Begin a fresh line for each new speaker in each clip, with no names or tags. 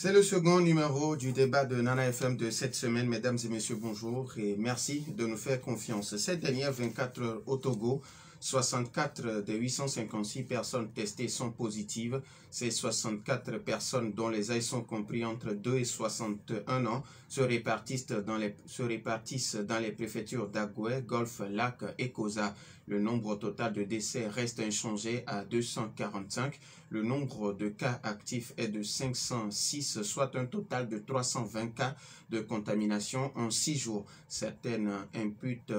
C'est le second numéro du débat de Nana FM de cette semaine. Mesdames et messieurs, bonjour et merci de nous faire confiance. Cette dernière 24 heures au Togo, 64 des 856 personnes testées sont positives. Ces 64 personnes dont les âges sont compris entre 2 et 61 ans se répartissent dans les, se répartissent dans les préfectures d'Agoué, Golfe, Lac et Koza. Le nombre total de décès reste inchangé à 245. Le nombre de cas actifs est de 506, soit un total de 320 cas de contamination en 6 jours. Certaines imputent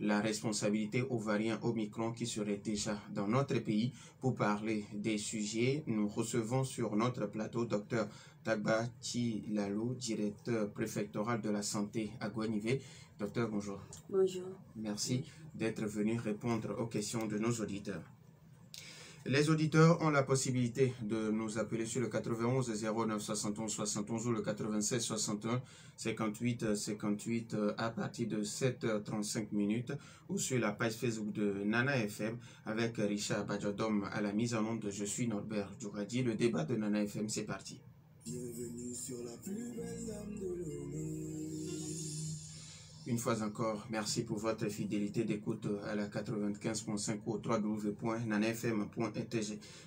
la responsabilité aux variants Omicron qui seraient déjà dans notre pays. Pour parler des sujets, nous recevons sur notre plateau Dr Tagba Chilalou, directeur préfectoral de la santé à Guanivé. Docteur, bonjour.
Bonjour.
Merci d'être venu répondre aux questions de nos auditeurs. Les auditeurs ont la possibilité de nous appeler sur le 91 09 71 71 ou le 96 61 58 58 à partir de 7h35 minutes ou sur la page Facebook de Nana FM avec Richard Bajodom à la mise en onde de Je suis Norbert Djouradi. Le débat de Nana FM, c'est parti.
Bienvenue sur la plus belle dame de
Une fois encore, merci pour votre fidélité d'écoute à la 95.5 ou www.nanfm.ntg.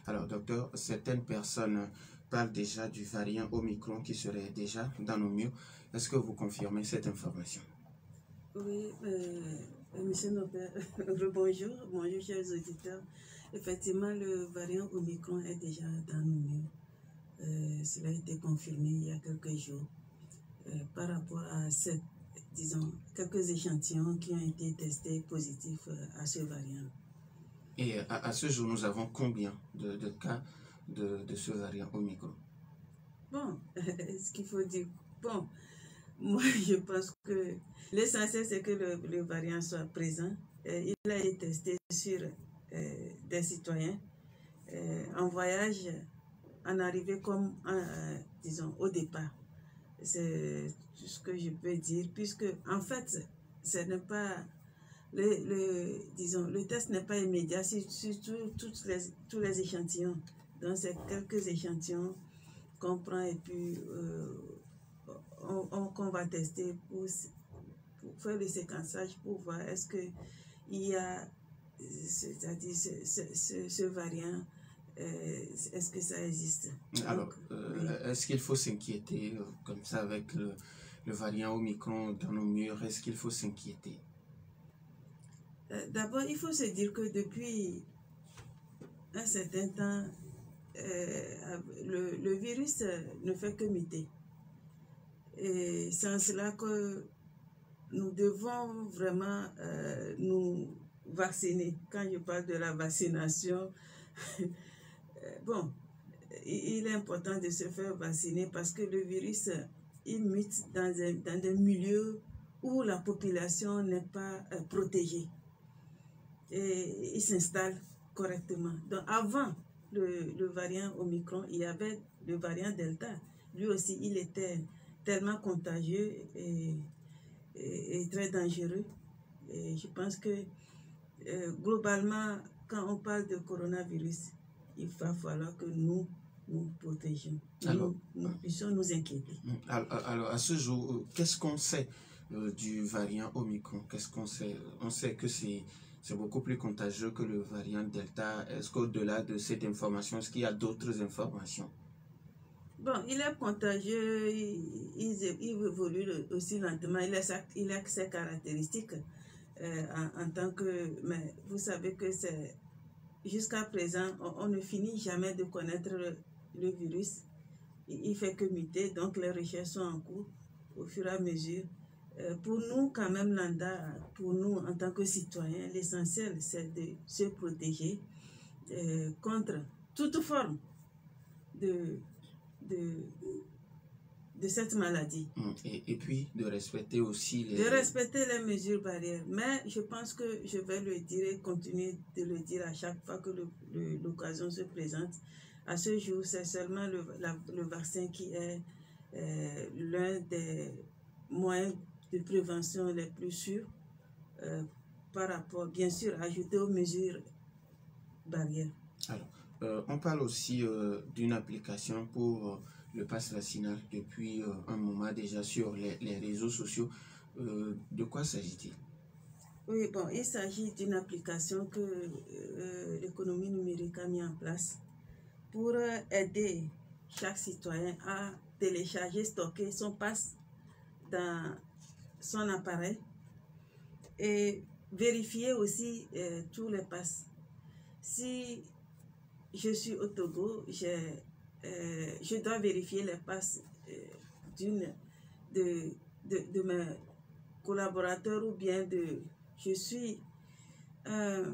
Alors, docteur, certaines personnes parlent déjà du variant Omicron qui serait déjà dans nos murs. Est-ce que vous confirmez cette information?
Oui, euh, monsieur Nobel, bonjour, bonjour chers auditeurs. Effectivement, le variant Omicron est déjà dans nos murs. Euh, cela a été confirmé il y a quelques jours euh, par rapport à cette disons, quelques échantillons qui ont été testés positifs euh, à ce variant.
Et à, à ce jour, nous avons combien de, de cas de, de, ce variant Omicron?
Bon, ce qu'il faut dire, bon, moi je pense que l'essentiel c'est que le, le, variant soit présent. Euh, il a été testé sur euh, des citoyens euh, en voyage, en arrivée comme, euh, disons, au départ. C'est ce que je peux dire, puisque en fait, ce n'est pas le, le, disons, le test n'est pas immédiat sur, sur tout, toutes les, tous les échantillons. Donc, c'est quelques échantillons qu'on prend et puis euh, on, on, qu'on va tester pour, pour, faire le séquençage pour voir est-ce qu'il y a, c'est-à-dire ce, ce, ce, variant est-ce que ça existe?
Alors, euh, oui. est-ce qu'il faut s'inquiéter euh, comme ça avec le, le, variant Omicron dans nos murs? Est-ce qu'il faut s'inquiéter?
D'abord, il faut se dire que depuis un certain temps, le, le, virus ne fait que muter. Et c'est en cela que nous devons vraiment nous vacciner. Quand je parle de la vaccination, bon, il est important de se faire vacciner parce que le virus, il mute dans, un, dans des milieux où la population n'est pas euh, protégée. Et il s'installe correctement. Donc avant le, le, variant Omicron, il y avait le variant Delta. Lui aussi, il était tellement contagieux et très dangereux. Et je pense que euh, globalement, quand on parle de coronavirus, il va falloir que nous nous protégions, alors, nous, nous puissions nous inquiéter.
Alors, alors à ce jour, qu'est-ce qu'on sait euh, du variant Omicron? Qu'est-ce qu'on sait? On sait que c'est c'est beaucoup plus contagieux que le variant Delta. Est-ce qu'au-delà de cette information, est-ce qu'il y a d'autres informations?
Bon, il est contagieux, il, il, il évolue aussi lentement, il a, sa, il a ses caractéristiques euh, en, en, tant que... Mais vous savez que c'est jusqu'à présent, on, ne finit jamais de connaître le, virus. Il, il, fait que muter, donc les recherches sont en cours au fur et à mesure. Euh, pour nous, quand même, Landa, pour nous, en tant que citoyens, l'essentiel, c'est de se protéger euh, contre toute forme de, de, de cette maladie.
Et, et, puis de respecter aussi les...
De respecter les mesures barrières. Mais je pense que je vais le dire et continuer de le dire à chaque fois que l'occasion se présente. À ce jour, c'est seulement le, la, le, vaccin qui est euh, l'un des moyens de prévention les plus sûrs euh, par rapport, bien sûr, ajouter aux mesures barrières.
Alors, euh, on parle aussi d'une application pour le pass vaccinal depuis euh, un moment déjà sur les, les réseaux sociaux. Euh, de quoi s'agit-il?
Oui, bon, il s'agit d'une application que euh, l'économie numérique a mis en place pour aider chaque citoyen à télécharger, stocker son passe dans son appareil et vérifier aussi tous les passes. Si je suis au Togo, j'ai, euh, je dois vérifier les passes euh, d'une de, de, de mes collaborateurs ou bien de je suis euh,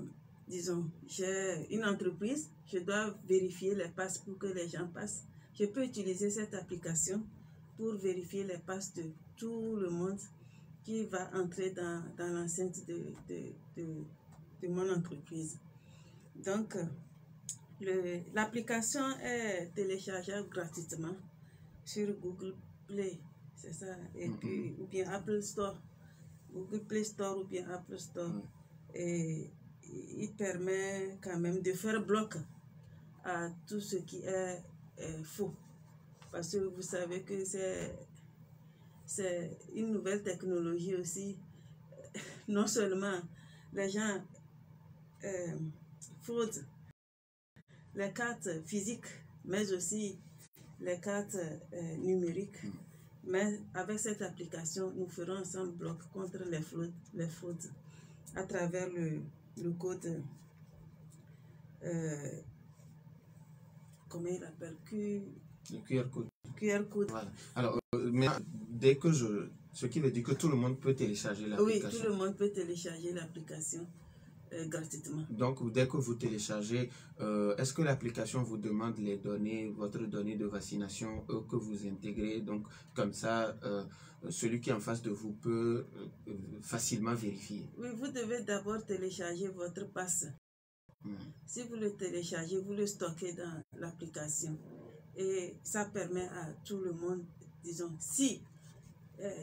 disons j'ai une entreprise je dois vérifier les passes pour que les gens passent. Je peux utiliser cette application pour vérifier les passes de tout le monde qui va entrer dans, dans l'enceinte de, de, de, de mon entreprise. Donc l'application est téléchargeable gratuitement sur Google Play c'est ça et puis ou bien Apple Store Google Play Store ou bien Apple Store. Et il permet quand même de faire bloc à tout ce qui est, est faux. Parce que vous savez que c'est c'est une nouvelle technologie aussi. Non seulement les gens euh, fraudent les cartes physiques mais aussi les cartes euh, numériques mais avec cette application, nous ferons ensemble bloc contre les fraudes, les fraudes à travers le, le code, euh, comment il appelle, Q,
Le QR code.
QR code.
Voilà. Alors, euh, mais dès que je. Ce qui veut dire que tout le monde peut télécharger
Oui,
l'application.
tout le monde peut télécharger l'application euh, gratuitement.
Donc, dès que vous téléchargez, euh, est-ce que l'application vous demande les données, votre donnée de vaccination euh, que vous intégrez? Donc, comme ça, celui qui est en face de vous peut facilement vérifier.
Oui, vous devez d'abord télécharger votre passe.
Hmm.
Si vous le téléchargez, vous le stockez dans l'application. Et ça permet à tout le monde, disons, si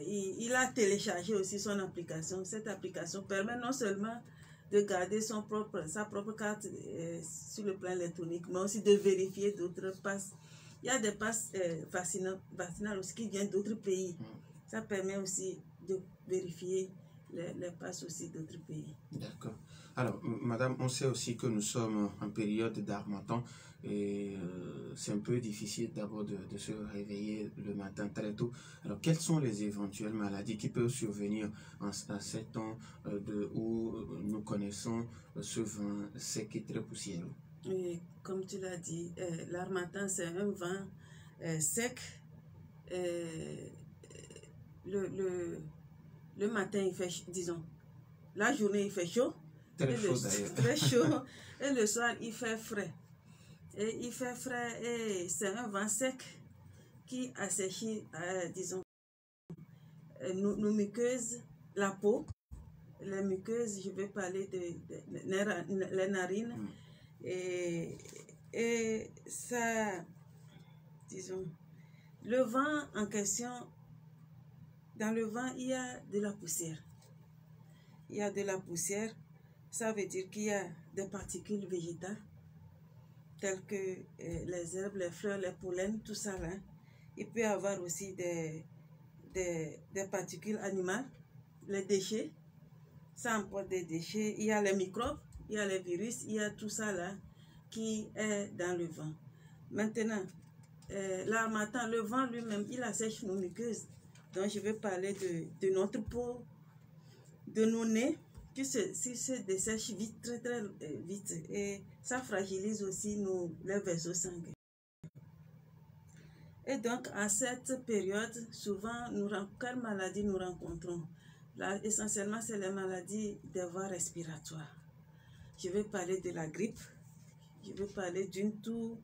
il, il a téléchargé aussi son application, cette application permet non seulement de garder son propre, sa propre carte euh, sur le plan électronique, mais aussi de vérifier d'autres passes. Il y a des passes euh, vaccinales, vaccinales aussi qui viennent d'autres pays. Ça permet aussi de vérifier les, les passes aussi d'autres pays.
D'accord. Alors, madame, on sait aussi que nous sommes en période d'armatan et euh, c'est un peu difficile d'abord de, se réveiller le matin très tôt. Alors, quelles sont les éventuelles maladies qui peuvent survenir en, en ces temps euh, de, où euh, nous connaissons ce vent sec et très poussiéreux?
Comme tu l'as dit, euh, l'armatan, c'est un euh, sec. Le, le, le matin, il fait, disons, la journée, il fait chaud.
Très
et
chaud d'ailleurs.
très chaud. Et le soir, il fait frais. Et il fait frais et c'est un vent sec qui asséchit, euh, disons, euh, nos, nos muqueuses, la peau. Les muqueuses, je vais parler de, de- de- les narines.
Mm.
Et, et ça, disons, le vent en question, dans le vent, il y a de la poussière. Il y a de la poussière, ça veut dire qu'il y a des particules végétales, telles que euh, les herbes, les fleurs, les pollens, tout ça là. Il peut y avoir aussi des, des, des particules animales, les déchets. Ça emporte des déchets. Il y a les microbes, il y a les virus, il y a tout ça là qui est dans le vent. Maintenant, euh, l'armatan, le vent lui-même, il assèche nos muqueuses. Donc, je vais parler de, de notre peau, de nos nez, qui se, dessèchent vite, très très euh, vite. Et ça fragilise aussi nos, les vaisseaux sanguins. Et donc, à cette période, souvent, nous, quelles maladies nous rencontrons? Là, Essentiellement, c'est les maladies des voies respiratoires. Je vais parler de la grippe. Je vais parler d'une toux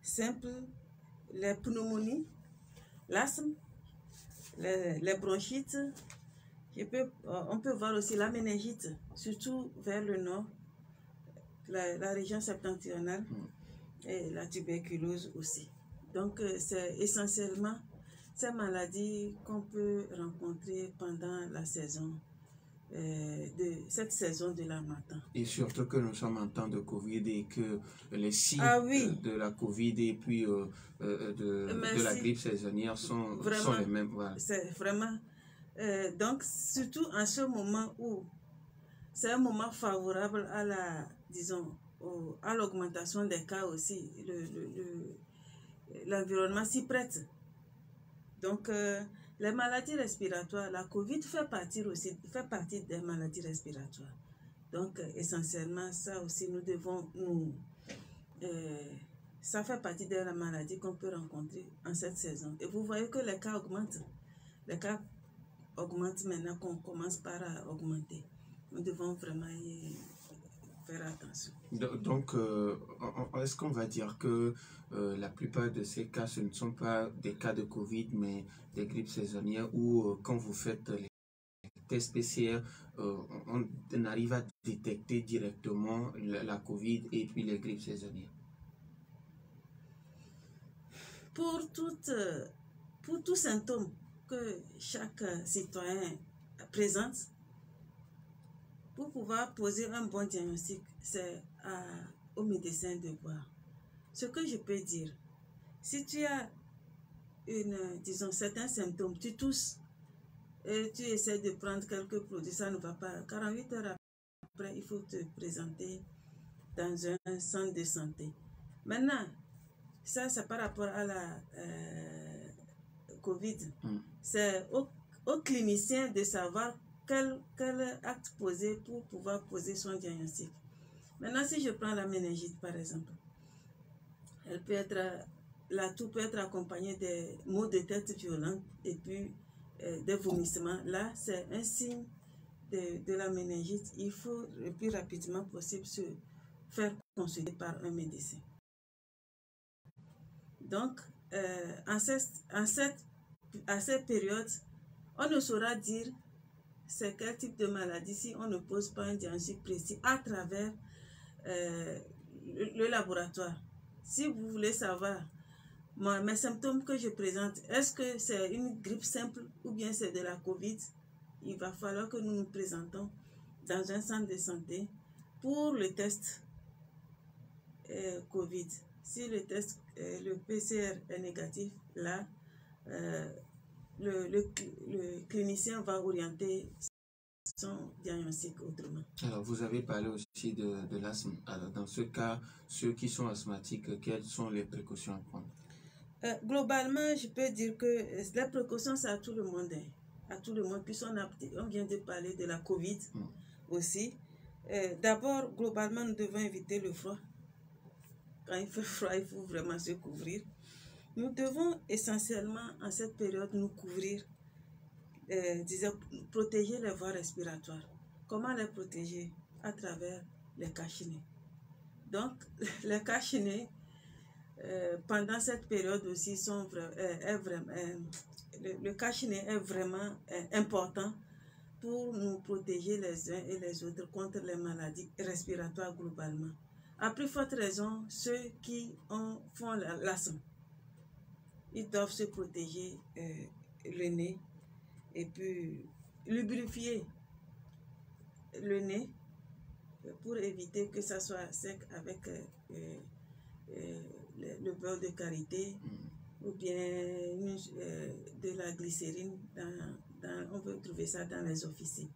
simple, les pneumonies, l'asthme, les bronchites. Je peux, euh, on peut voir aussi la méningite, surtout vers le nord, la, la région septentrionale
Mm.
et la tuberculose aussi. Donc, euh, c'est essentiellement ces maladies qu'on peut rencontrer pendant la saison euh, de cette saison de la matin.
Et surtout que nous sommes en temps de Covid et que les signes
Ah oui.
de la Covid et puis euh, euh, de, de la grippe saisonnière sont,
Vraiment.
sont les mêmes. Voilà.
C'est vraiment... euh, donc, surtout en ce moment où c'est un moment favorable à la, disons, à l'augmentation des cas aussi. Le, le- le- l'environnement s'y prête. Donc, euh, les maladies respiratoires, la COVID fait partie aussi, fait partie des maladies respiratoires. Donc, essentiellement, ça aussi, nous devons nous... euh, ça fait partie de la maladie qu'on peut rencontrer en cette saison. Et vous voyez que les cas augmentent. Les cas augmentent maintenant qu'on commence par à augmenter. Nous devons vraiment y faire attention.
Do- Donc, euh, est-ce qu'on va dire que euh, la plupart de ces cas, ce ne sont pas des cas de Covid, mais des grippes saisonnières où, euh, quand vous faites les tests PCR, on, on arrive à détecter directement la, la Covid et puis les grippes saisonnières?
Pour, toute, pour tout symptôme que chaque euh, citoyen présente, pour pouvoir poser un bon diagnostic, c'est à- au médecin de voir. Ce que je peux dire, si tu as une, euh, disons, certains symptômes, tu tousses et tu essaies de prendre quelques produits, ça ne va pas. 48 heures après, il faut te présenter dans un centre de santé. Maintenant, ça, c'est par rapport à la euh, COVID.
Mm.
C'est au, au clinicien de savoir quel, quel acte poser pour pouvoir poser son diagnostic. Maintenant, si je prends la méningite, par exemple, elle peut être, la toux peut être accompagnée des maux de tête violents et puis euh, des vomissements. Là, c'est un signe de, de la méningite. Il faut le plus rapidement possible se faire consulter par un médecin. Donc, euh, en, cette, en cette, à cette période, on ne saura dire c'est quel type de maladie si on ne pose pas un diagnostic précis à travers euh, le, laboratoire. Si vous voulez savoir mes symptômes que je présente, est-ce que c'est une grippe simple ou bien c'est de la COVID Il va falloir que nous nous présentons dans un centre de santé pour le test euh, COVID. Si le test, euh, le PCR est négatif, là, le, le, le clinicien va orienter son diagnostic autrement.
Alors, vous avez parlé aussi de, de l'asthme. Alors, dans ce cas, ceux qui sont asthmatiques, quelles sont les précautions à prendre?
Euh, globalement, je peux dire que euh, les précautions, c'est à tout le monde. hein. À tout le monde. Puis on, a, on vient de parler de la COVID
Mm.
aussi. Euh, D'abord, globalement, nous devons éviter le froid. Quand il fait froid, il faut vraiment se couvrir. Nous devons essentiellement, en cette période, nous couvrir, euh, disons, protéger les voies respiratoires. Comment les protéger? À travers les cachinets. Donc, les cachinets, euh, pendant cette période aussi, sont euh, est vraiment, le, le est vraiment important pour nous protéger les uns et les autres contre les maladies respiratoires globalement. À plus forte raison, ceux qui ont, font la- l'asthme, ils doivent se protéger euh, le nez et puis lubrifier le nez pour éviter que ça soit sec avec euh, euh, le, le beurre de karité
Mm.
ou bien euh, de la glycérine. Dans, dans- on peut trouver ça dans les officines.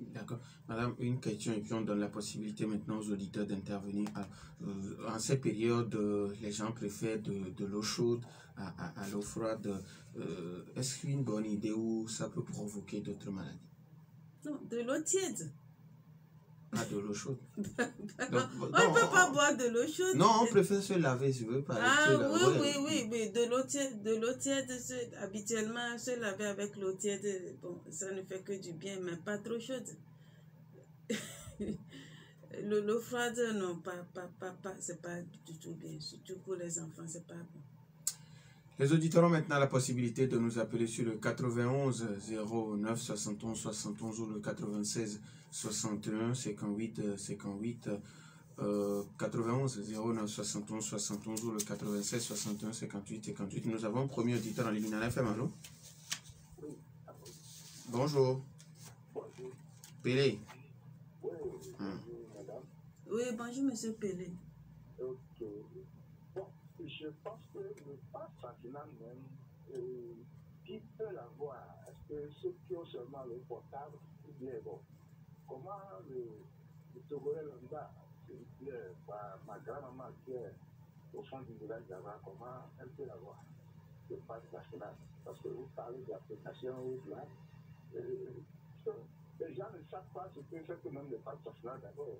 D'accord. Madame, une question et puis on donne la possibilité maintenant aux auditeurs d'intervenir. Ah, euh, en ces périodes, euh, les gens préfèrent de, de l'eau chaude à, à- l'eau froide. Euh, Est-ce qu'une bonne idée ou ça peut provoquer d'autres maladies?
Non, de l'eau tiède.
Pas de l'eau chaude.
on ne peut pas
on-
boire de l'eau chaude.
Non, on préfère se laver, si vous voulez pas.
Ah oui,
Ouais.
oui, oui, oui, de l'eau tiède, de l'eau tiède, se- habituellement, se laver avec l'eau tiède, bon, ça ne fait que du bien, mais pas trop chaude. Le- L'eau froide, non, pas, pas, pas, pas, c'est pas du tout bien, surtout pour les enfants, c'est pas bon.
Les auditeurs ont maintenant la possibilité de nous appeler sur le 91 09 71 71 ou le 96 61 58 euh, 58 euh, 91 09 71 71 ou le 96 61 58 58. Nous avons un premier auditeur en ligne à FM, allô? Bonjour. Pélé.
Oui,
Hmm.
bonjour, madame.
Oui, bonjour, monsieur Pelé.
Ok. Bon, je pense que le pass vaccinal même, euh, qui peut l'avoir? Est-ce que ceux qui ont seulement le portable ou bien bon Comment le, le Togolais lambda, par ma grand-maman qui est au fond du village d'avant, comment elle peut l'avoir? Le pass vaccinal. Parce que vous parlez d'application là. Euh, les gens ne savent pas ce que c'est que même le vaccinal d'abord.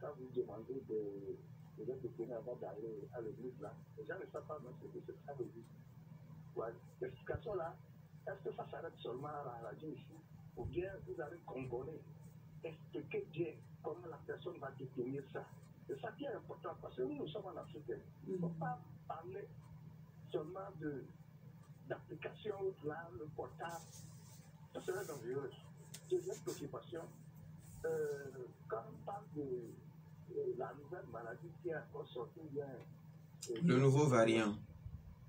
Quand vous demandez de vous êtes détenu avant d'aller à l'église là. Les gens ne savent pas même ce que c'est ça dire. Ouais. L'explication là, est-ce que ça s'arrête seulement à la radio ici Ou bien vous allez composer expliquer bien? Comment la personne va détenir ça? C'est ça qui est important parce que nous, nous sommes en Afrique. Il ne faut pas parler seulement de d'application là, le portable. Ça serait dangereux. Deuxième préoccupation, euh, quand on parle de euh, la nouvelle maladie qui est encore sortie bien. euh,
Le nouveau variant.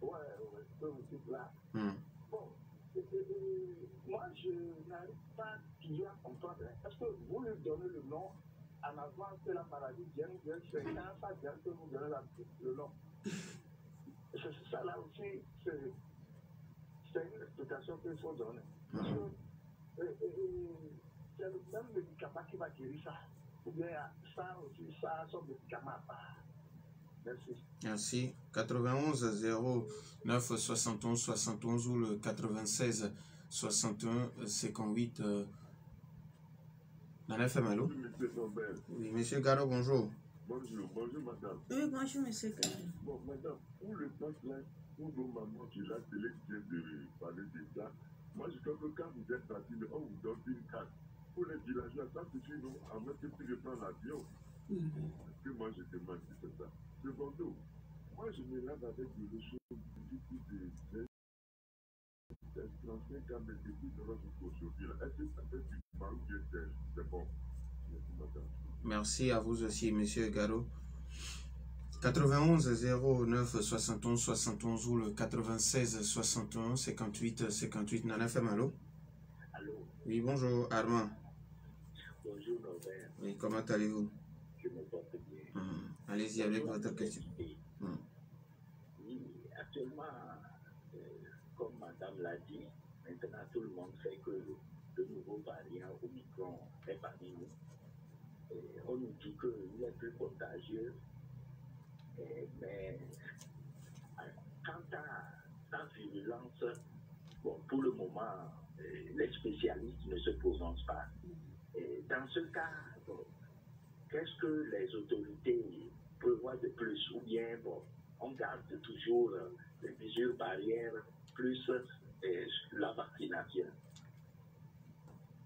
Ouais, ouais, là.
Hmm.
Bon, euh, moi je n'arrive pas toujours à comprendre. hein. Est-ce que vous lui donnez le nom en avant que la maladie vienne, bien c'est ça vient que vous donnez la- le nom C'est ça là aussi, c'est une explication qu'il faut donner. C'est le même médicament qui va guérir ça. Ou bien ça aussi, ça, son médicament à. Merci.
Merci. 91 09 71 71 ou le 96 61 58. Nana FM, allô? Oui, monsieur Garo, bonjour.
bonjour, bonjour madame.
Oui, bonjour, monsieur Pelé.
Bon, madame, pour le pass là, pour nos mamans qui la télé qui vient de parler de ça, moi je crois que quand vous êtes parti, on vous donne une carte. Pour les villageois, ça suffit, non, à moins que tu reprends l'avion. Parce que moi je demande c'est ça. Secondo, moi je me lave avec des choses du de de- de 35 ans, mais depuis de l'autre aujourd'hui. là. Est-ce que ça fait du mal ou bien c'est c'est bon? Merci
à vous aussi, monsieur Garo. 91 09 71 71 ou le 96 61 58 58. Nana FM, allô?
Allô,
Oui, bonjour, Armand.
bonjour Norbert,
Oui, comment allez-vous?
je me porte bien.
Hmm. Allez-y avec votre question. Hmm.
Oui, actuellement, l'a dit, maintenant tout le monde sait que le nouveau variant Omicron est parmi nous. On nous dit qu'il est plus contagieux, mais quant à sa virulence, bon, pour le moment, euh, les spécialistes ne se prononcent pas. Dans ce cas, qu'est-ce que les autorités prévoient de plus? Ou bien bon, on garde toujours euh, les mesures barrières plus euh, la vaccination.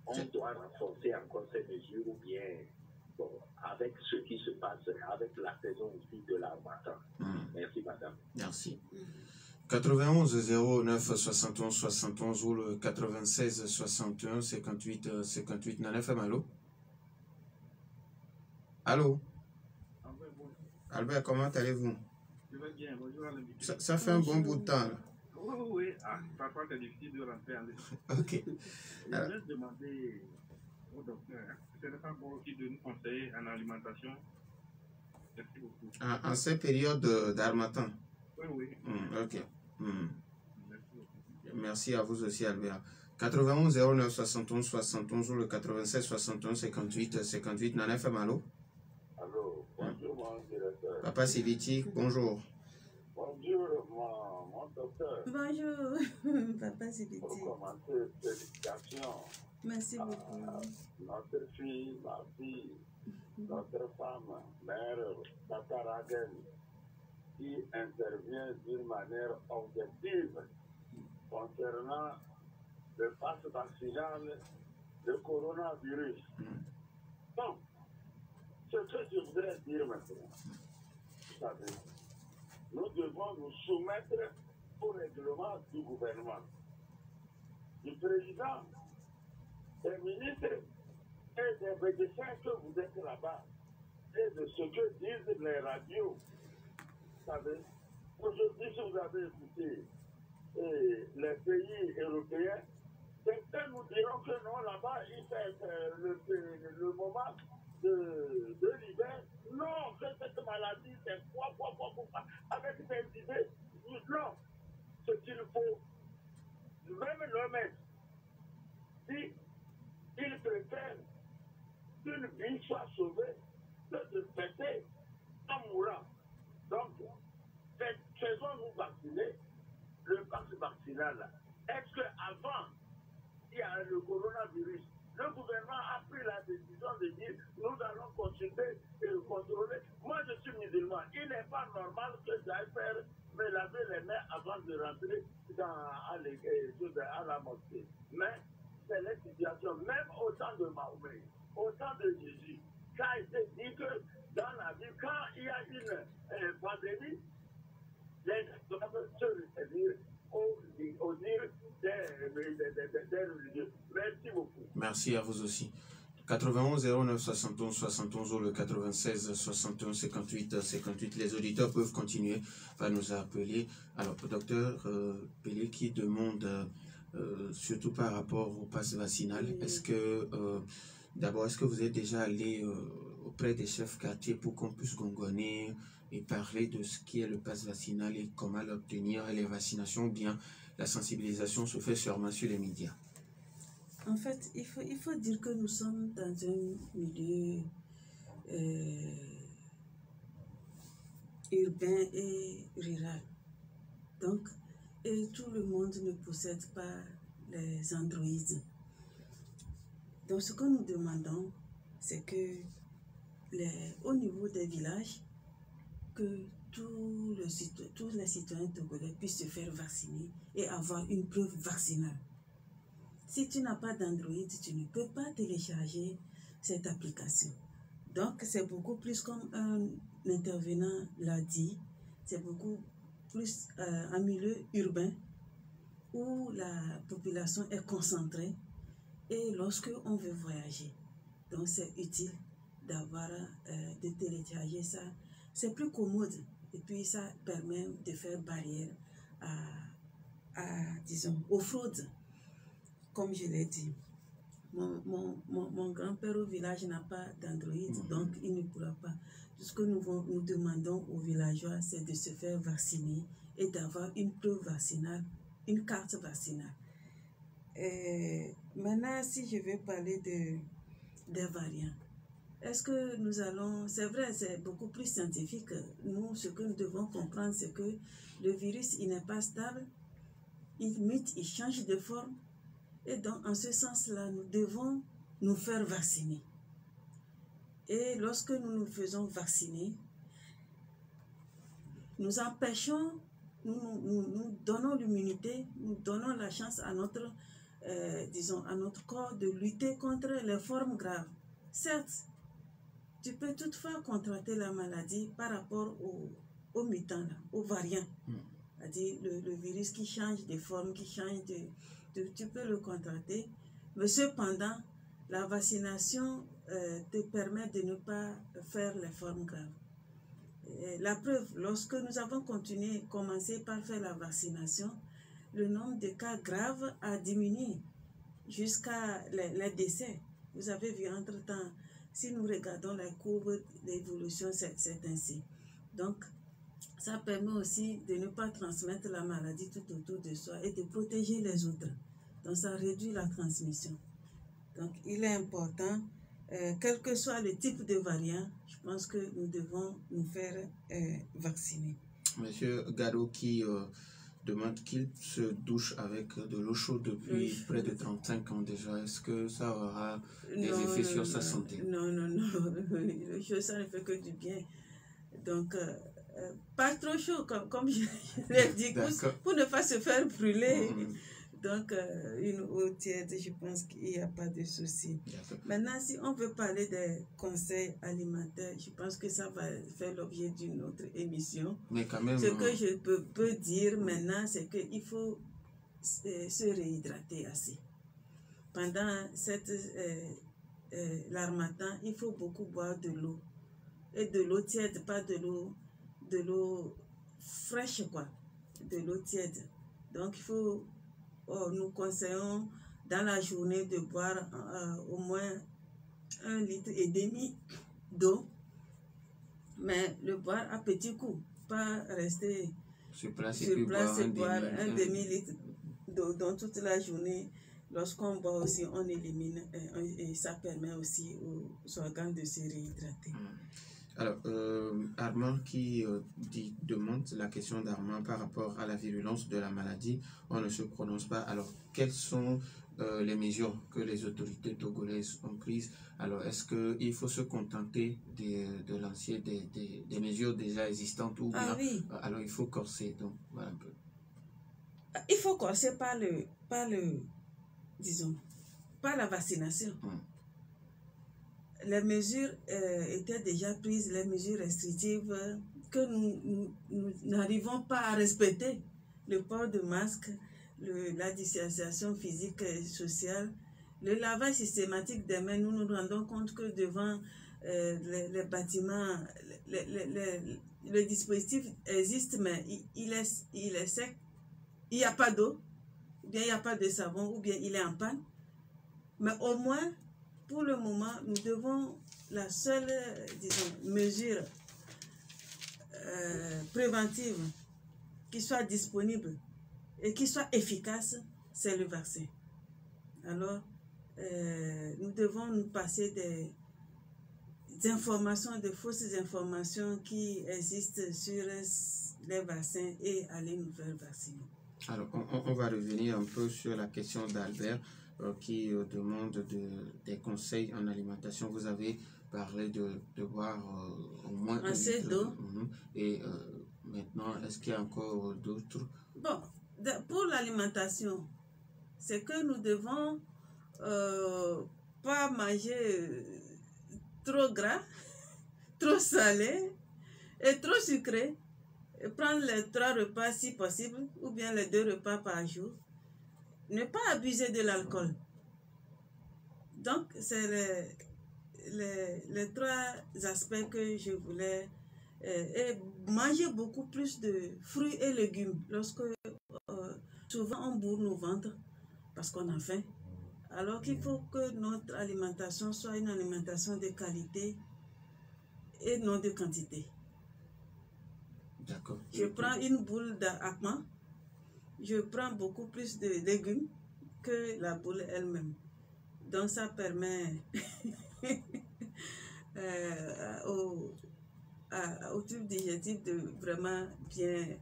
On doit renforcer encore ces mesures ou bien bon, avec ce qui se passe avec la saison aussi de la matin.
Hmm.
Merci madame.
Merci. 91 09 71 71 ou le 96 61 58 euh, 58 Nana FM, allô? Allô? Albert, comment allez-vous?
Je vais bien, bonjour à l'invité.
Ça, ça fait un bon bout de temps. là.
Oui, oui, oui. Ah, parfois c'est difficile de rentrer en.
Ok.
Je voulais demander au docteur, ce n'est pas bon aussi de nous conseiller en alimentation. Merci beaucoup.
En, en ces périodes de- d'harmattan.
Oui, oui.
Hmm, ok. Hmm.
Merci
à vous aussi, Albert. 91 09 71 71 ou le 96 61 58 58 Nana FM, allô?
Bonjour mon directeur.
Papa Siviti, bonjour.
Bonjour,
papa
commencer, félicitations
Merci
à
beaucoup.
notre fille, ma fille, notre femme, mère Tataragen, qui intervient d'une manière objective concernant le passe vaccinal, le coronavirus. Bon, ce que je voudrais dire maintenant, vous savez, nous devons nous soumettre au règlement du gouvernement, du président, des ministres et des médecins que vous êtes là-bas, et de ce que disent les radios. Vous savez, aujourd'hui, si vous avez écouté eh, les pays européens, Certains nous diront que non, là-bas, il fait euh, le, le, le moment de, de l'hiver. Non, que cette maladie, c'est quoi, quoi, quoi, quoi, avec des idées. Non, ce qu'il faut, même l'homme, si il préfère qu'une vie soit sauvée, que de fêter en mourant. Donc, fais- faisons-nous vacciner, le pass vaccinal. Est-ce qu'avant, il y a le coronavirus, le gouvernement a pris la décision de dire nous allons consulter et contrôler? Moi, je suis musulman. Il n'est pas normal que j'aille faire me laver les mains avant de rentrer dans, à, euh, à la mosquée. Mais c'est la situation, même au temps de Mahomet, au temps de Jésus, ça a été dit que dans la vie, quand il y a une euh, pandémie, les gens doivent se référer au, au dire des, des, des, des- des religieux. Merci beaucoup.
Merci à vous aussi. 91 09 71 71 ou le 96 61 58 58. Les auditeurs peuvent continuer à nous appeler. Alors, docteur euh, Pelé qui demande, euh, surtout par rapport au pass vaccinal, est-ce que, euh, d'abord, est-ce que vous êtes déjà allé euh, auprès des chefs quartiers pour qu'on puisse gongonner et parler de ce qui est le pass vaccinal et comment l'obtenir? Et les vaccinations ou bien la sensibilisation se fait sûrement sur les médias
En fait, il faut, il faut dire que nous sommes dans un milieu euh, urbain et rural. Donc, et tout le monde ne possède pas les androïdes. Donc, ce que nous demandons, c'est que les, au niveau des villages, que cito- tous les citoyens togolais puissent se faire vacciner et avoir une preuve vaccinale. Si tu n'as pas d'Android, tu ne peux pas télécharger cette application. Donc, c'est beaucoup plus comme un intervenant l'a dit, c'est beaucoup plus euh, un milieu urbain où la population est concentrée et lorsque on veut voyager. Donc, c'est utile d'avoir, euh, de télécharger ça. C'est plus commode et puis ça permet de faire barrière à, à disons, aux fraudes comme je l'ai dit, mon, mon, mon, mon grand-père au village n'a pas d'Android,
Mhm.
donc il ne pourra pas. Tout ce que nous, nous demandons aux villageois, c'est de se faire vacciner et d'avoir une preuve vaccinale, une carte vaccinale. Et maintenant, si je vais parler de, des variants, est-ce que nous allons... C'est vrai, c'est beaucoup plus scientifique. Nous, ce que nous devons comprendre, c'est que le virus, il n'est pas stable. Il mute, il change de forme. Et donc, en ce sens-là, nous devons nous faire vacciner. Et lorsque nous nous faisons vacciner, nous empêchons, nous, nous, donnons l'immunité, nous donnons la chance à notre, euh, disons, à notre corps de lutter contre les formes graves. Certes, tu peux toutefois contracter la maladie par rapport au, au mutant, au variant.
Mm.
C'est-à-dire le, le virus qui change de forme, qui change de, Tu peux le contracter. Mais cependant, la vaccination euh, te permet de ne pas faire les formes graves. La preuve, lorsque nous avons continué, commencé par faire la vaccination, le nombre de cas graves a diminué jusqu'à les, les décès. Vous avez vu entre-temps, si nous regardons la courbe d'évolution, c'est ainsi. Donc, ça permet aussi de ne pas transmettre la maladie tout autour de soi et de protéger les autres. Donc, ça réduit la transmission. Donc, il est important, euh, quel que soit le type de variant, je pense que nous devons nous faire euh, vacciner.
Monsieur Gado qui euh, demande qu'il se douche avec de l'eau chaude depuis
Oui.
près de 35 ans déjà. Est-ce que ça aura des
Non,
effets
non,
sur sa santé?
Non, non, non. Le chaud, ça ne fait que du bien. Donc, euh, pas trop chaud, comme, comme je, je l'ai dit, pour, ne pas se faire brûler.
Mhm.
Donc, euh, une eau tiède, je pense qu'il n'y a pas de souci. Maintenant, si on veut parler des conseils alimentaires, je pense que ça va faire l'objet d'une autre émission.
Mais quand même,
Ce que
euh,
je peux, peux dire maintenant, c'est qu'il faut euh, se réhydrater assez. Pendant cette, euh, euh, l'armatan, il faut beaucoup boire de l'eau. Et de l'eau tiède, pas de l'eau, de l'eau fraîche, quoi. De l'eau tiède. Donc, il faut, oh, nous conseillons dans la journée de boire euh, au moins un litre et demi d'eau, mais le boire à petits coups, pas rester
Sur place et
sur
puis
place
boire
et
un
boire demi-litre d'eau dans toute la journée. Lorsqu'on boit aussi, on élimine euh, et ça permet aussi aux organes de se réhydrater.
Alors, euh, Armand qui euh, dit, demande la question d'Armand par rapport à la virulence de la maladie, on ne se prononce pas. Alors, quelles sont euh, les mesures que les autorités togolaises ont prises? Alors, est-ce qu'il faut se contenter de, de lancer des, des, des mesures déjà existantes ou bien
Ah oui,
alors il faut corser Donc, voilà un peu.
il faut corser par le, par le, disons, par la vaccination.
Mm.
Les mesures euh, étaient déjà prises, les mesures restrictives que nous- n'arrivons pas à respecter. Le port de masque, la distanciation physique et sociale, le lavage systématique des mains. Nous nous rendons compte que devant euh, les, bâtiments, le- dispositif existe, mais il est, il est sec. Il n'y a pas d'eau, ou bien il n'y a pas de savon, ou bien il est en panne. Mais au moins, pour le moment, nous devons, la seule, disons, mesure euh, préventive qui soit disponible et qui soit efficace, c'est le vaccin. Alors, euh, nous devons nous passer des, informations, des fausses informations qui existent sur les vaccins et aller nous faire vacciner.
Alors, on, va revenir un peu sur la question d'Albert qui euh, demande de, des conseils en alimentation. Vous avez parlé de, de boire euh, au moins
Assez d'eau.
Mhm. Et euh, maintenant, est-ce qu'il y a encore d'autres?
Bon, de- pour l'alimentation, c'est que nous devons euh, pas manger trop gras, trop salé et trop sucré. Et prendre les trois repas si possible, ou bien les deux repas par jour. Ne pas abuser de l'alcool. Donc, c'est les, les, les trois aspects que je voulais. euh, et manger beaucoup plus de fruits et légumes. Lorsque euh, souvent on bourre nos ventres parce qu'on a faim. Alors qu'il faut que notre alimentation soit une alimentation de qualité et non de quantité.
D'accord.
Je prends une boule d'akma, je prends beaucoup plus de légumes que la boule elle-même. Donc ça permet euh, au, tube digestif de vraiment bien...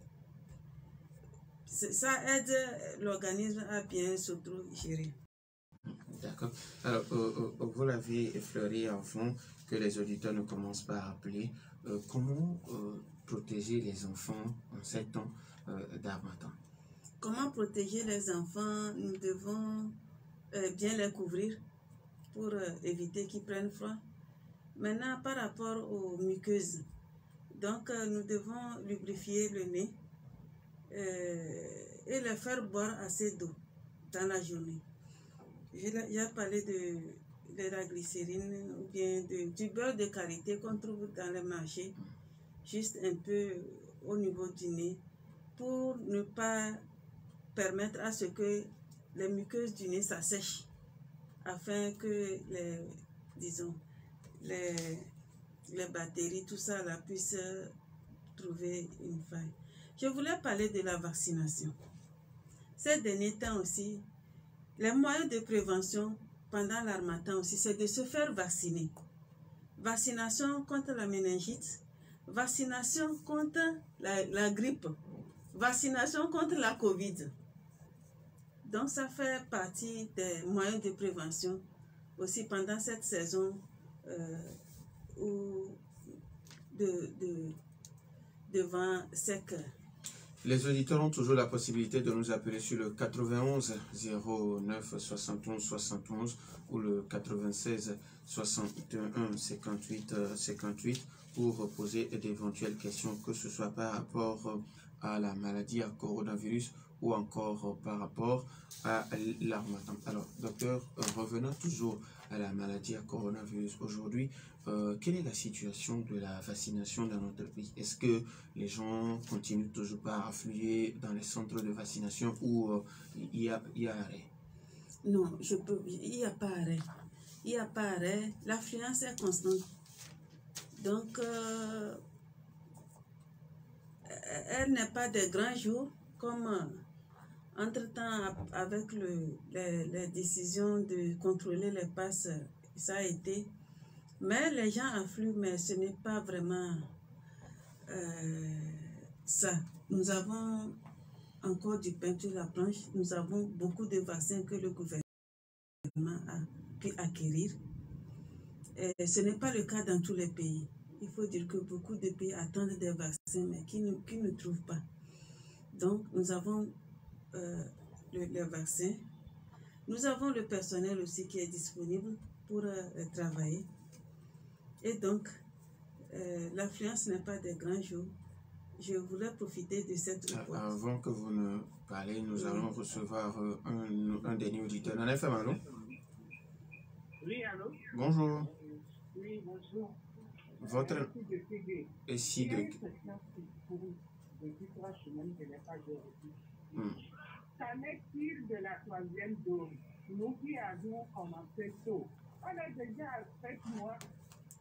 Ça aide l'organisme à bien s'auto-gérer.
D'accord. Alors, euh, euh, vous l'avez effleuré avant que les auditeurs ne commencent pas à appeler. Euh, comment euh, protéger les enfants en temps euh, d'armatan
Comment protéger les enfants? Nous devons euh, bien les couvrir pour euh, éviter qu'ils prennent froid. Maintenant, par rapport aux muqueuses, donc euh, nous devons lubrifier le nez et les faire boire assez d'eau dans la journée. J'ai j'ai parlé de, de la glycérine ou bien de, du beurre de karité qu'on trouve dans les marchés, juste un peu au niveau du nez, pour ne pas permettre à ce que les muqueuses du nez s'assèchent, afin que les, disons, les, les bactéries, tout ça là, puissent trouver une faille. Je voulais parler de la vaccination. Ces derniers temps aussi, les moyens de prévention pendant l'armatan aussi, c'est de se faire vacciner. Vaccination contre la méningite, vaccination contre la grippe, vaccination contre la Covid. Donc ça fait partie des moyens de prévention aussi pendant cette saison euh, de, de, de vent sec.
Les auditeurs ont toujours la possibilité de nous appeler sur le 91 09 71 71 ou le 96 61 58 euh, 58 pour poser d'éventuelles questions, que ce soit par rapport à la maladie à coronavirus ou encore euh, par rapport à l'armatan. Alors, docteur, euh, revenons toujours à la maladie à coronavirus. Aujourd'hui, euh, quelle est la situation de la vaccination dans notre pays? Est-ce que les gens continuent toujours pas à affluer dans les centres de vaccination ou il y y a arrêt?
Non, je peux, il n'y a pas arrêt. Il n'y a pas arrêt. L'affluence est constante. Donc, elle n'est pas des grands jours comme entre-temps avec le, les, décisions de contrôler les passes, ça a été. Mais les gens affluent, mais ce n'est pas vraiment euh, ça. Nous avons encore du pain sur la planche. Nous avons beaucoup de vaccins que le gouvernement a pu acquérir. Et ce n'est pas le cas dans tous les pays. Il faut dire que beaucoup de pays attendent des vaccins, mais qui ne, qui ne trouvent pas. Donc, nous avons euh, le, les vaccins. Nous avons le personnel aussi qui est disponible pour euh, travailler. Et donc, euh, l'affluence n'est pas des grands jours. Je voulais profiter de cette
Ah. Avant que vous ne parlez, nous
Oui.
allons recevoir euh, un, un dernier auditeur. FM, allô?
Oui, allô?
Bonjour.
Oui, bonjour.
Votre et si de...
une question qui pourrit depuis trois semaines, je n'ai pas de réponse.
Hmm.
Qu'en est-il de la troisième dose Nous qui avions commencé tôt, on est déjà à sept mois.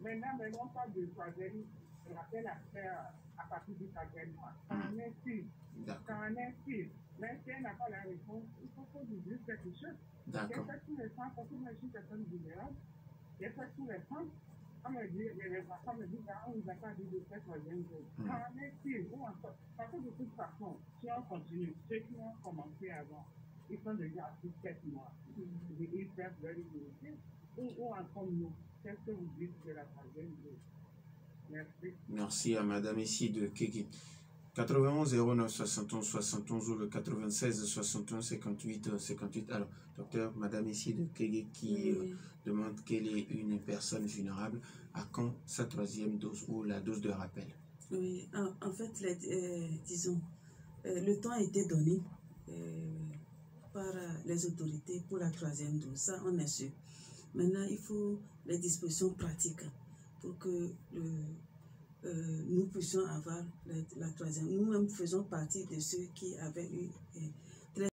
Maintenant, mais non pas de troisième, je rappelle à faire à partir du troisième mois. Qu'en est-il
D'accord.
Qu'en est-il Mais si elle n'a pas la réponse, il faut qu'on lui dise quelque chose. J'ai
D'accord.
fait tous les centres, parce que je suis personne vulnérable. J'ai fait tous les centres. Ils sont déjà à 7 mois. Ils peuvent immunité. Ou, ou encore nous, qu'est-ce que vous dites de la troisième Merci.
Merci à Madame ici de Kégué. 91 09 71 71 ou le 96 61 58 euh, 58. Alors, docteur, Madame ici de Kégué qui euh, demande quelle est une personne vulnérable, à quand sa troisième dose ou la dose de rappel?
Oui, en, en fait, les, euh, disons, euh, le temps a été donné par les autorités pour la troisième dose. Ça, on est sûr. Maintenant, il faut les dispositions pratiques pour que le, euh, nous puissions avoir la, troisième. Nous-mêmes faisons partie de ceux qui avaient eu euh, très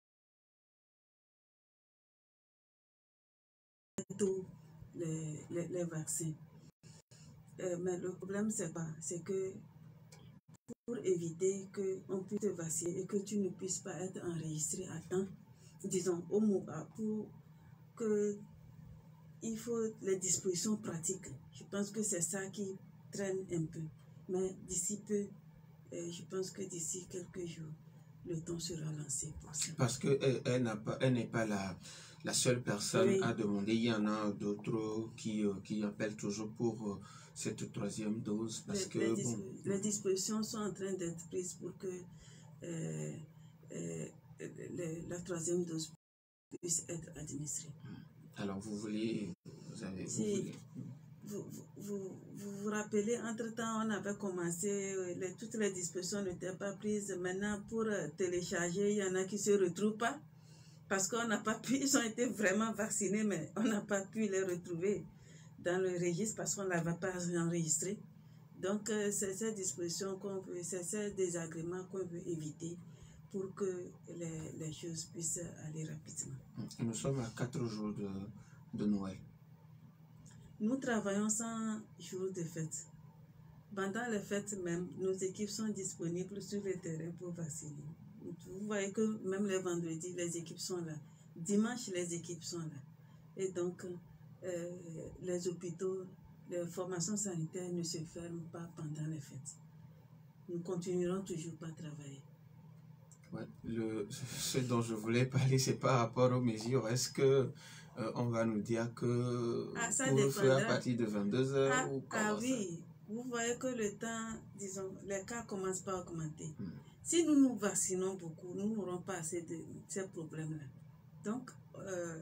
tôt les, les, les vaccins. Euh, mais le problème, c'est pas, c'est que pour éviter qu'on puisse te vacciner et que tu ne puisses pas être enregistré à temps, disons, au mo- à- pour que il faut les dispositions pratiques. Je pense que c'est ça qui traîne un peu. Mais d'ici peu, euh, je pense que d'ici quelques jours, le temps sera lancé pour ça.
Parce qu'elle elle, n'a pas- elle n'est pas la, la seule personne
Oui.
à demander. Il y en a d'autres qui, euh, qui appellent toujours pour euh, cette troisième dose. Parce
les,
que,
les
bon,
les dispositions sont en train d'être prises pour que euh, euh, le- la troisième dose puisse être administrée.
alors vous voulez, vous avez, vous voulez-
Vous vous, vous, rappelez, entre-temps, on avait commencé, euh, toutes les dispositions n'étaient pas prises. Maintenant, pour euh, télécharger, il y en a qui ne se retrouvent pas parce qu'on n'a pas pu, ils ont été vraiment vaccinés, mais on n'a pas pu les retrouver dans le registre parce qu'on ne l'avait pas enregistré. Donc, euh, c'est ces dispositions qu'on veut, c'est ces désagréments qu'on veut éviter pour que les, les choses puissent aller rapidement.
nous sommes à quatre jours de, de Noël.
Nous travaillons sans jour de fête. Pendant les fêtes même, nos équipes sont disponibles sur le terrain pour vacciner. Vous voyez que même les vendredis, les équipes sont là. Dimanche, les équipes sont là. Et donc, euh, les hôpitaux, les formations sanitaires ne se ferment pas pendant les fêtes. Nous continuerons toujours pas travailler.
Ouais, le, ce dont je voulais parler, c'est par rapport aux mesures. Est-ce que euh, on va nous dire que
Ah, ça
pour faire à partir de 22 heures
Ah,
ou
ah oui, vous voyez que le temps, disons, les cas commencent pas à augmenter.
Hmm.
Si nous nous vaccinons beaucoup, nous n'aurons pas assez de ces problèmes-là. Donc, euh,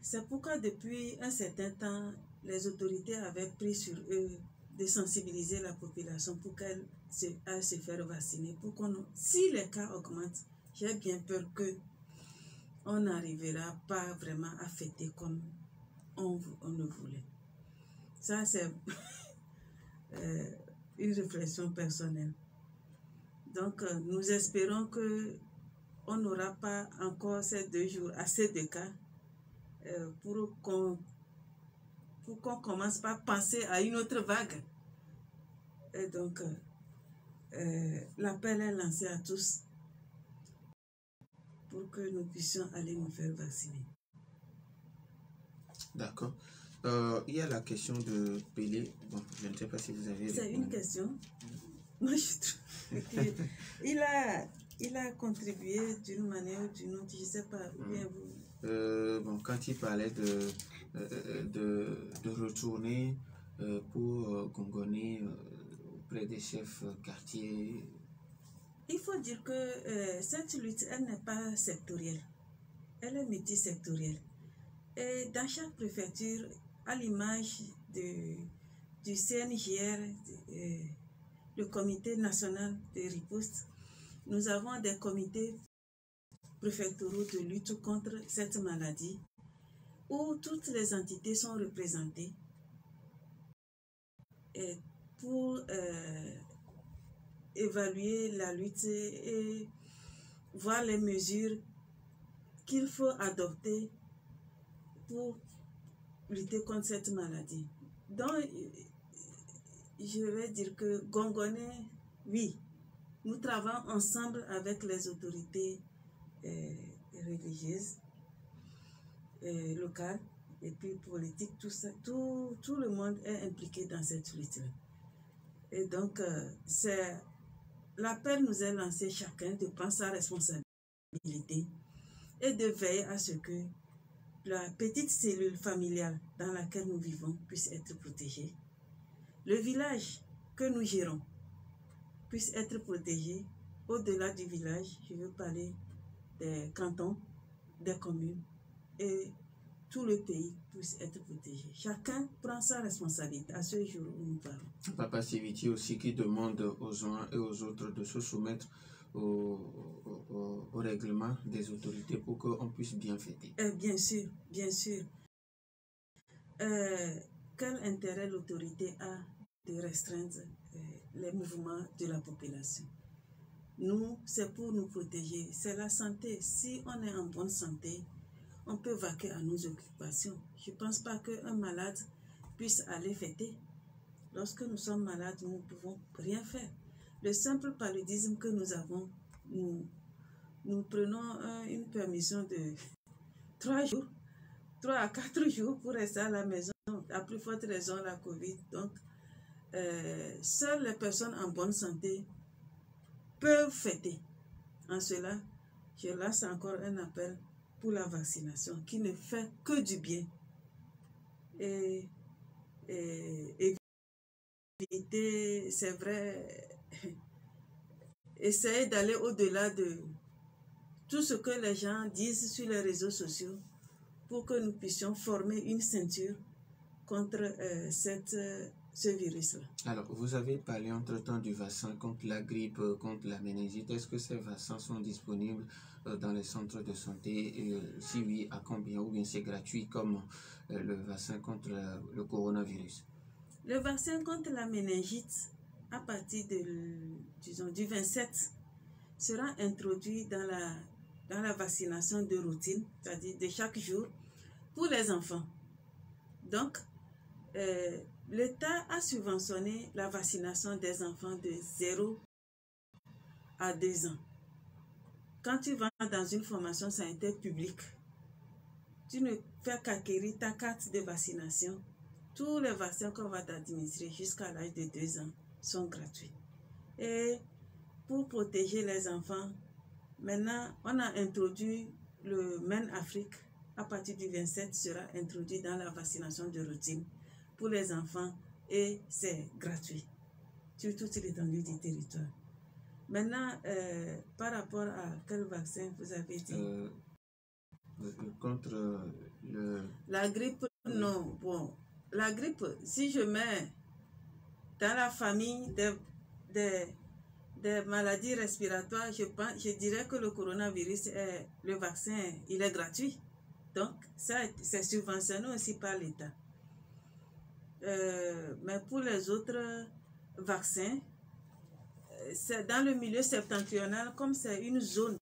c'est pourquoi depuis un certain temps, les autorités avaient pris sur eux de sensibiliser la population pour qu'elle se, se faire vacciner. Pour qu'on, si les cas augmentent, j'ai bien peur que on n'arrivera pas vraiment à fêter comme on, on le voulait. Ça, c'est euh, une réflexion personnelle. Donc, euh, nous espérons que on n'aura pas encore ces deux jours assez de cas euh, pour qu'on pour qu'on commence par penser à une autre vague. Et donc, l'appel est lancé à tous pour que nous puissions aller nous faire vacciner.
D'accord. Euh, il y a la question de Pelé. Bon, je ne sais pas si vous avez.
C'est une question. Moi, je trouve qu'il a, il a contribué d'une manière ou d'une autre, je ne sais pas. ou bien vous-
Euh, bon, quand il parlait de, euh, de, de retourner pour gongonner auprès des chefs quartiers,
Il faut dire que euh, cette lutte, elle n'est pas sectorielle. Elle est multisectorielle. Et dans chaque préfecture, à l'image du CNJR, euh, le Comité national de riposte, nous avons des comités préfectoraux de lutte contre cette maladie où toutes les entités sont représentées et pour euh, évaluer la lutte et voir les mesures qu'il faut adopter pour lutter contre cette maladie. Donc, je vais dire que Gongoné, oui, nous travaillons ensemble avec les autorités euh, religieuses, euh, locales et puis politiques, tout, ça, tout, tout le monde est impliqué dans cette lutte. Et donc, euh, c'est l'appel nous est lancé chacun de prendre sa responsabilité et de veiller à ce que la petite cellule familiale dans laquelle nous vivons puisse être protégée. Le village que nous gérons puisse être protégé. Au-delà du village, je veux parler des cantons, des communes et tout le pays puisse être protégé. Chacun prend sa responsabilité à ce jour où nous parlons.
Papa Siviti aussi qui demande aux uns et aux autres de se soumettre au, au, au- au règlement des autorités pour qu'on puisse bien fêter.
Euh, bien sûr, bien sûr. Euh, quel intérêt l'autorité a de restreindre euh, les mouvements de la population? Nous, c'est pour nous protéger. C'est la santé. Si on est en bonne santé, on peut vaquer à nos occupations. Je ne pense pas qu'un malade puisse aller fêter. Lorsque nous sommes malades, nous ne pouvons rien faire. Le simple paludisme que nous avons, nous, prenons euh, une permission de trois jours, trois à quatre jours pour rester à la maison. À plus forte raison, la Covid. Donc, euh, seules les personnes en bonne santé peuvent fêter. En cela, je lance encore un appel pour la vaccination qui ne fait que du bien. Et, éviter, c'est vrai, essayer d'aller au-delà de tout ce que les gens disent sur les réseaux sociaux pour que nous puissions former une ceinture contre euh, cette, euh, ce virus-là.
Alors, vous avez parlé entre-temps du vaccin contre la grippe, euh, contre la méningite. Est-ce que ces vaccins sont disponibles euh, dans les centres de santé? Et, euh, Si oui, à combien? Ou bien c'est gratuit comme le vaccin contre le coronavirus?
Le vaccin contre la méningite, à partir de, disons, du 27, sera introduit dans la, dans la vaccination de routine, c'est-à-dire de chaque jour, pour les enfants. Donc, euh, l'État a subventionné la vaccination des enfants de 0 à 2 ans. Quand tu vas dans une formation sanitaire publique, tu ne fais qu'acquérir ta carte de vaccination tous les vaccins qu'on va t'administrer jusqu'à l'âge de 2 ans sont gratuits. Et pour protéger les enfants, maintenant, on a introduit le MEN Afrique. À partir du 27, sera introduit dans la vaccination de routine pour les enfants et c'est gratuit sur toute l'étendue du territoire. Maintenant, euh, par rapport à quel vaccin vous avez dit?
Euh, Contre le...
La grippe, non. Bon, la grippe, si je mets dans la famille des, des, des maladies respiratoires, je, pense, je dirais que le coronavirus, est, le vaccin, il est gratuit. Donc, ça, c'est subventionné aussi par l'État. Euh, mais pour les autres vaccins, euh, c'est dans le milieu septentrional, comme c'est une zone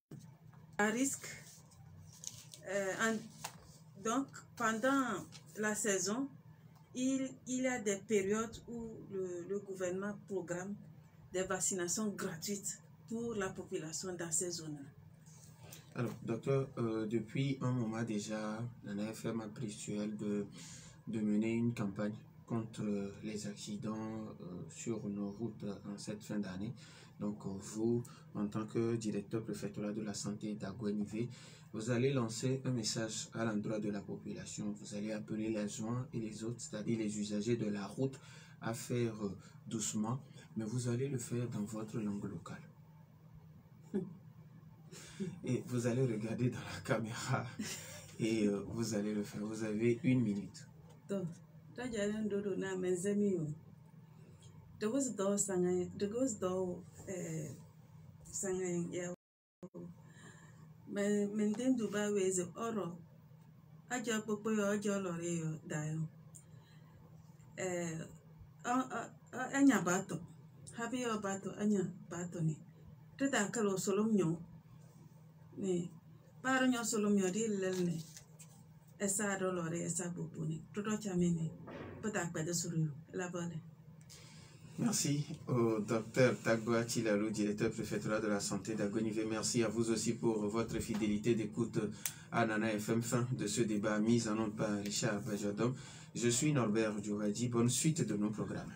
à risque. Euh, donc, pendant la saison, il, il y a des périodes où le, gouvernement programme des vaccinations gratuites pour la population dans ces zones-là.
Alors, docteur, depuis un moment déjà, l'ANFM a pris sur elle de, de mener une campagne contre euh, les accidents euh, sur nos routes euh, en cette fin d'année. Donc, vous, en tant que directeur préfectoral de la santé d'Aguenivé, vous allez lancer un message à l'endroit de la population. Vous allez appeler les uns et les autres, c'est-à-dire les usagers de la route, à faire doucement, mais vous allez le faire dans votre langue locale. Et vous allez regarder dans la caméra et vous allez le faire. Vous avez une minute.
Tajalen do do na menzemi yo. Dogozi do sanga, dogozi do eh, sanga ya menden duba weze oro ajo kpokpo ya ọjọ lọrọ ya dayo ee eh, anya bato habi ya bato anya bato ni. Tida kala osolo mnyo ni baro nya osolo mnyo di lelne
Merci au docteur Tagba Chilalou, directeur préfectoral de la santé d'Agonivé. Merci à vous aussi pour votre fidélité d'écoute à Nana FM. Fin de ce débat mis en onde par Richard Bajadom. Je suis Norbert Djouadi. Bonne suite de nos programmes.